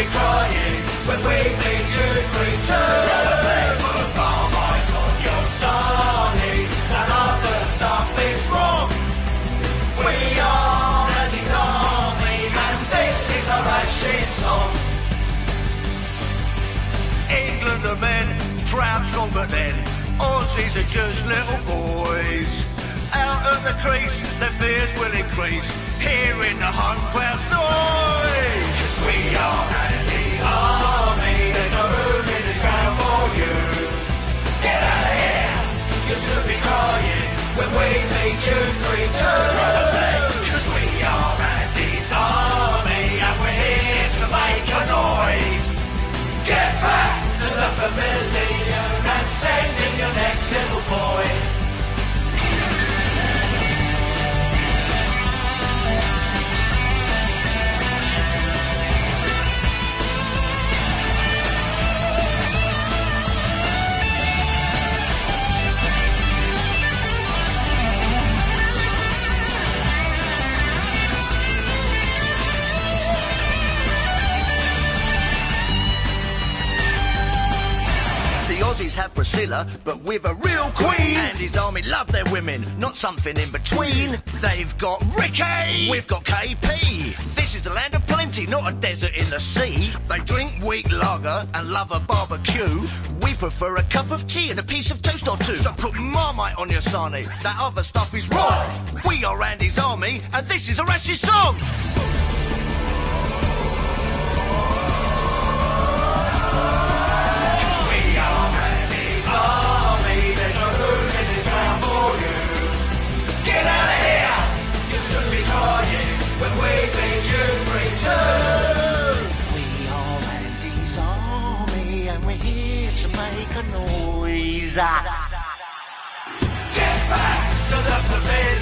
be crying when we meet two, three, two. Put Marmite on your sarnie. That other stuff is wrong. We are Andy's army, and this is our ashes song. England are men, proud, strong, but then Aussies are just little boys. Out at the crease, their fears will increase, hearing the home crowd's noise. Cause we are meet Aussies have Priscilla, but with a real queen. And his army love their women, not something in between. They've got Ricky, we've got KP. This is the land of plenty, not a desert in the sea. They drink weak lager and love a barbecue. We prefer a cup of tea and a piece of toast or two. So put Marmite on your sarnie, that other stuff is wrong. We are Andy's army, and this is a Ashes song. make a noise. Ah. Get back to the pavilion.